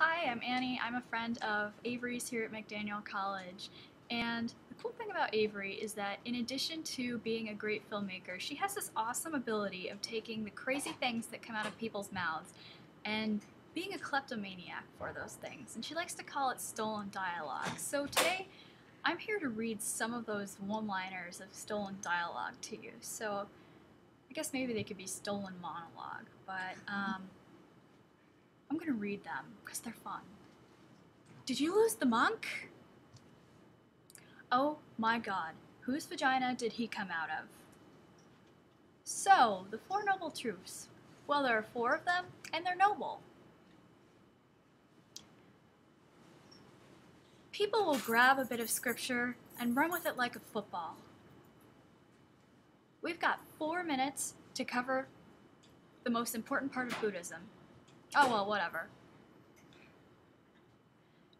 Hi, I'm Annie. I'm a friend of Avery's here at McDaniel College. And the cool thing about Avery is that in addition to being a great filmmaker, she has this awesome ability of taking the crazy things that come out of people's mouths and being a kleptomaniac for those things. And she likes to call it stolen dialogue. So today, I'm here to read some of those one-liners of stolen dialogue to you. So I guess maybe they could be stolen monologue, but um, I'm gonna read them because they're fun. Did you lose the monk? Oh my god, whose vagina did he come out of? So, the Four Noble Truths. Well, there are four of them, and they're noble. People will grab a bit of scripture and run with it like a football. We've got four minutes to cover the most important part of Buddhism. Oh well, whatever.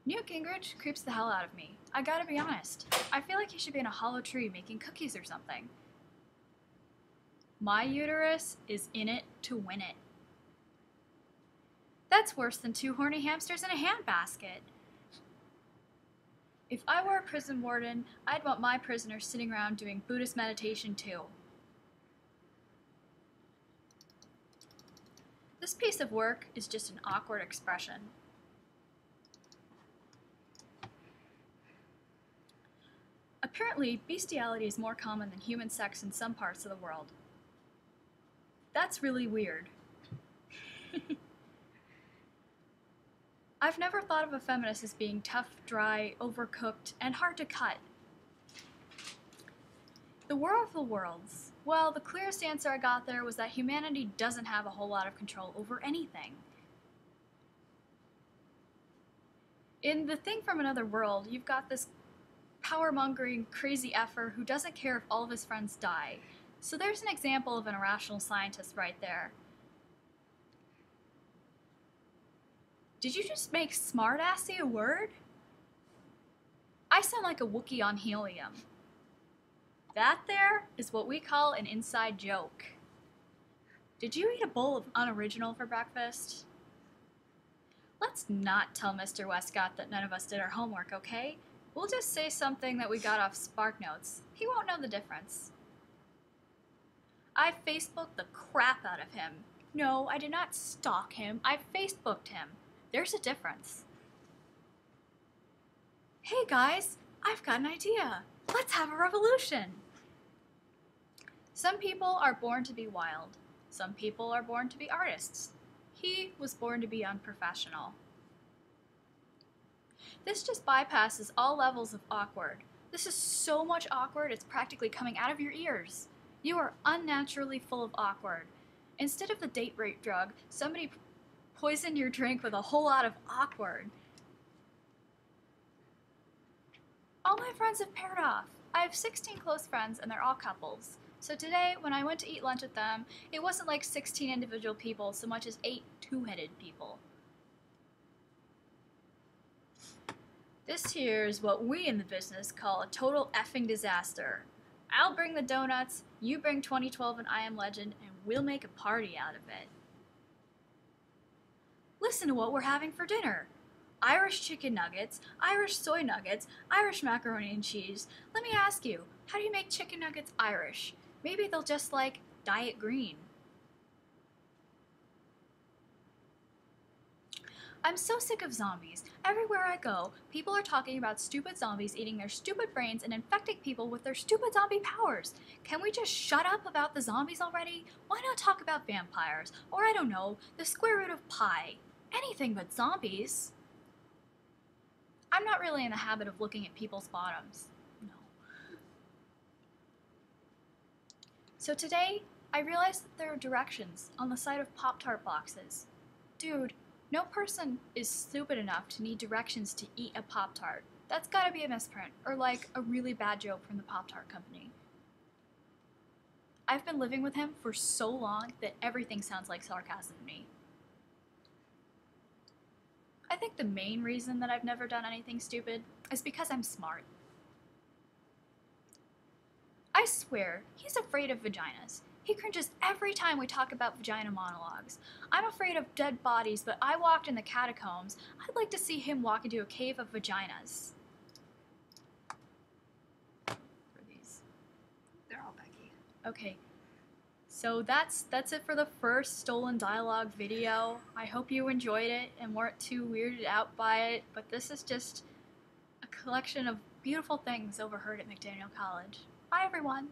Newt Gingrich creeps the hell out of me. I gotta be honest. I feel like he should be in a hollow tree making cookies or something. My uterus is in it to win it. That's worse than two horny hamsters in a handbasket. If I were a prison warden, I'd want my prisoners sitting around doing Buddhist meditation too. This piece of work is just an awkward expression. Apparently, bestiality is more common than human sex in some parts of the world. That's really weird. I've never thought of a feminist as being tough, dry, overcooked, and hard to cut. The War of the Worlds. Well, the clearest answer I got there was that humanity doesn't have a whole lot of control over anything. In The Thing from Another World, you've got this power mongering, crazy effer who doesn't care if all of his friends die. So there's an example of an irrational scientist right there. Did you just make smartassy a word? I sound like a Wookiee on helium. That there is what we call an inside joke. Did you eat a bowl of unoriginal for breakfast? Let's not tell Mr. Westcott that none of us did our homework, okay? We'll just say something that we got off Spark Notes. He won't know the difference. I Facebooked the crap out of him. No, I did not stalk him. I Facebooked him. There's a difference. Hey guys, I've got an idea. Let's have a revolution. Some people are born to be wild. Some people are born to be artists. He was born to be unprofessional. This just bypasses all levels of awkward. This is so much awkward, it's practically coming out of your ears. You are unnaturally full of awkward. Instead of the date rape drug, somebody poisoned your drink with a whole lot of awkward. All my friends have paired off. I have 16 close friends and they're all couples. So today, when I went to eat lunch with them, it wasn't like 16 individual people so much as 8 two-headed people. This here is what we in the business call a total effing disaster. I'll bring the donuts, you bring 2012 and I Am Legend, and we'll make a party out of it. Listen to what we're having for dinner. Irish chicken nuggets, Irish soy nuggets, Irish macaroni and cheese. Let me ask you, how do you make chicken nuggets Irish? Maybe they'll just like diet green. I'm so sick of zombies. Everywhere I go, people are talking about stupid zombies eating their stupid brains and infecting people with their stupid zombie powers. Can we just shut up about the zombies already? Why not talk about vampires? Or I don't know, the square root of pi. Anything but zombies. I'm not really in the habit of looking at people's bottoms. No. So today, I realized that there are directions on the side of Pop Tart boxes. Dude, no person is stupid enough to need directions to eat a Pop Tart. That's gotta be a misprint, or like a really bad joke from the Pop Tart company. I've been living with him for so long that everything sounds like sarcasm to me. I think the main reason that I've never done anything stupid is because I'm smart. I swear, he's afraid of vaginas. He cringes every time we talk about vagina monologues. I'm afraid of dead bodies, but I walked in the catacombs. I'd like to see him walk into a cave of vaginas. For these. They're all Becky. Okay. So that's that's it for the first stolen dialogue video. I hope you enjoyed it and weren't too weirded out by it, but this is just a collection of beautiful things overheard at McDaniel College. Bye everyone.